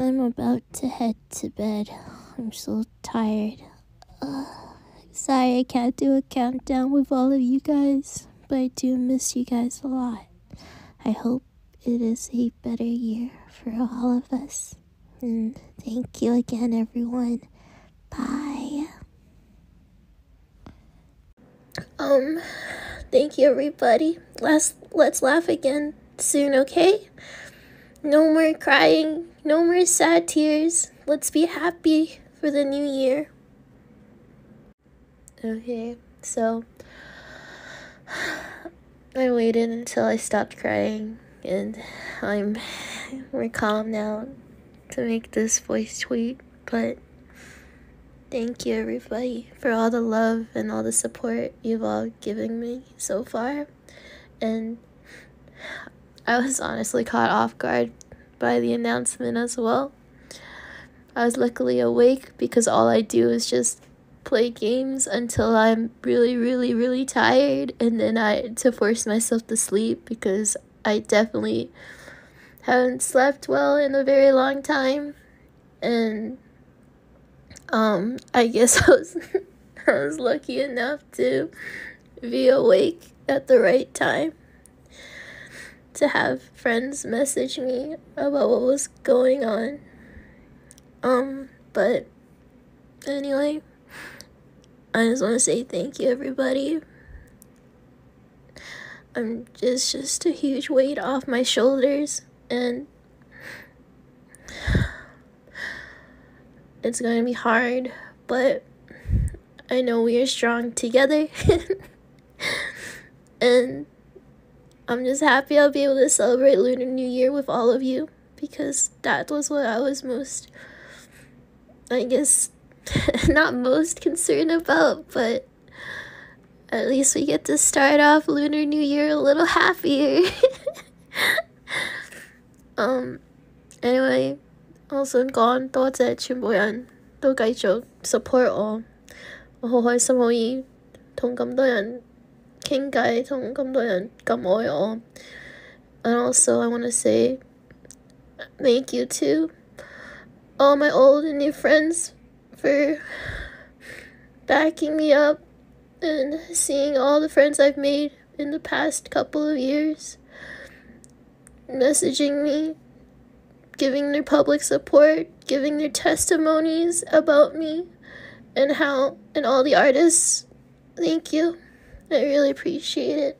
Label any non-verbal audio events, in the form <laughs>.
I'm about to head to bed. I'm so tired. Uh, sorry I can't do a countdown with all of you guys, but I do miss you guys a lot. I hope it is a better year for all of us. And thank you again, everyone. Bye. Um, thank you, everybody. Let's let's laugh again soon, okay? No more crying, no more sad tears. Let's be happy for the new year. Okay, so I waited until I stopped crying and I'm more calm now to make this voice tweet, but thank you everybody for all the love and all the support you've all given me so far. And I was honestly caught off guard by the announcement as well. I was luckily awake because all I do is just play games until I'm really, really, really tired, and then I to force myself to sleep because I definitely haven't slept well in a very long time, and um, I guess <laughs> I was I was lucky enough to be awake at the right time to have friends message me about what was going on. Um, but anyway, I just want to say thank you, everybody. I'm just just a huge weight off my shoulders, and <sighs> it's going to be hard, but I know we are strong together. <laughs> and I'm just happy I'll be able to celebrate Lunar New Year with all of you because that was what I was most, I guess, <laughs> not most concerned about, but at least we get to start off Lunar New Year a little happier. <laughs> um, anyway, also gone 多谢全部人都继续 support 我，我好开心可以同咁多人。 倾偈同咁多人咁爱我。And also I want to say thank you to all my old and new friends for backing me up and seeing all the friends I've made in the past couple of years messaging me, giving their public support, giving their testimonies about me and how, and all the artists. Thank you. I really appreciate it.